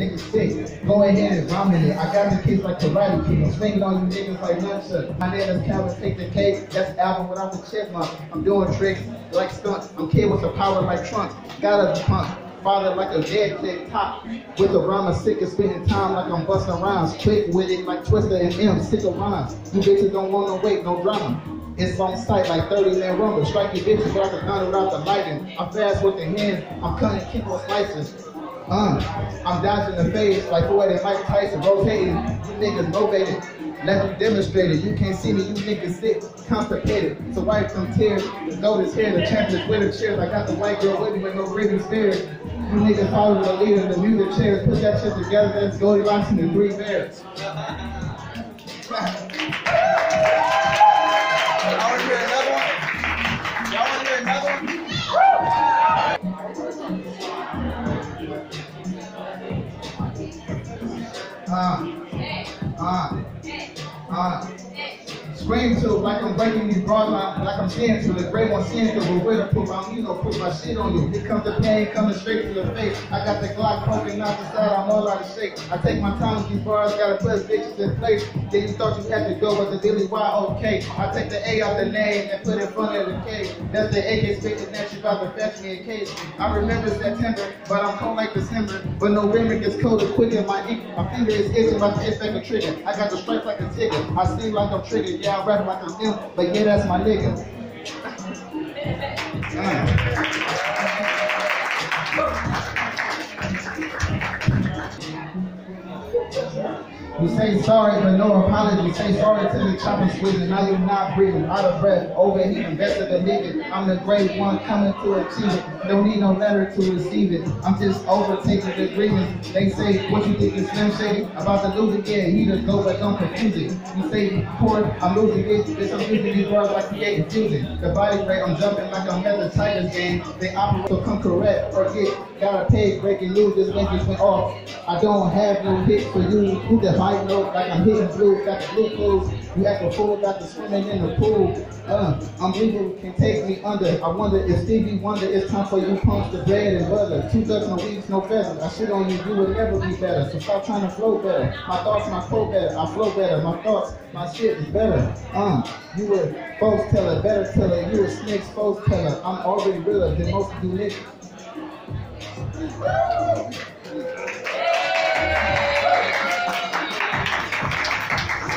niggas sick. Go ahead and vomit it. I got the kids like Karate Kid. I'm swinging on you niggas like nunchuck. My name is Kelvin, take the cake. That's the album without the chipmunk. I'm doing tricks like stunts. I'm kid with the power like trunks. Got a pump. Father like a dead click top with a rhyme of sick and spitting time like I'm Busta Rhymes. Quick with it like Twista and M, sick of rhymes. You bitches don't wanna wait, no drama. It's on sight like 30 man rumble. Strike your bitches like a gun without the lighting. I'm fast with the hands. I'm cutting with slices. Uh, I'm dodging the face like Floyd and Mike Tyson rotating. You niggas motivated. Let me demonstrate it. You can't see me, you niggas sick, constipated. So wipe them tears, notice here, the champions with the cheers. I got the white girl with me with no breathing spirit. You niggas follow the leader, the music chairs. Put that shit together, that's Goldilocks and the three bears. Uh, uh, uh. Scream to like I'm breaking these bars, like, like I'm saying to the great one saying to but where to put my, you know, put my shit on you. Here comes the pain coming straight to the face. I got the Glock poking out the side, I'm all out of shape. I take my time with these bars, gotta put bitches in place. Then you thought you had to go with the Billy Y, okay. I take the A out the name and put it in front of the K. That's the AK spitting that you about to fetch me a case. I remember September, but I'm cold like December. But November gets colder quicker. My ink, my finger is itching the itch like a trigger. I got the stripes like a ticket. I seem like I'm triggered. Yeah, I rap like I'm ill, but yeah, that's my nigga. You say sorry, but no apology. Say sorry to the chopper squeezing. Now you're not breathing, out of breath, overheating. Of the nigga. I'm the great one coming to achieve it. Don't need no letter to receive it. I'm just overtaking the agreements. They say, what you think is Slim Shady? About to lose again. He just go, but don't confuse it. You say, poor, I'm losing it. Bitch, I'm using these words like create confusion. The body rate, I'm jumping like I'm at the Tigers game. They operate, so come correct or get. Got a pay breaking news, this make this went off. I don't have no hit for you. You the high note like I'm hitting blue, got the blue clothes. You act a fool, got the swimming in the pool. Uh, I'm legal, can take me under. I wonder if Stevie Wonder, it's time for you punks to bread and butter. Two ducks, no weeds, no feathers. I shit on you, you will never be better. So stop trying to flow better. My thoughts, my flow better. I flow better. My thoughts, my shit is better. Um, you were false teller, better teller. You were snake's false teller. I'm already realer than most of you niggas.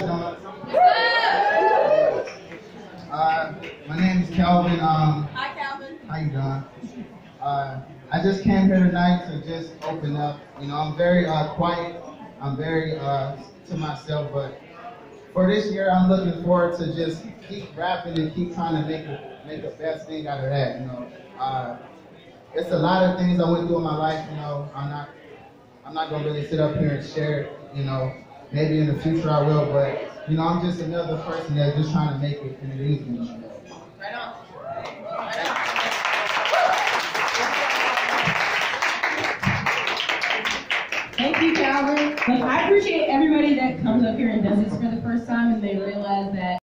Uh, my name is Kelvin. Um, Hi, Kelvin. how you doing? Uh, I just came here tonight to just open up. You know, I'm very uh, quiet. I'm very uh, to myself, but for this year, I'm looking forward to just keep rapping and keep trying to make a, make the best thing out of that. You know, uh, it's a lot of things I went through in my life. You know, I'm not I'm not gonna really sit up here and share it. You know, maybe in the future I will, but you know, I'm just another person that's just trying to make it in the music industry. Right on. Right on. Thank you, Kelvin. Like, I appreciate everybody that comes up here and does this for the first time and they realize that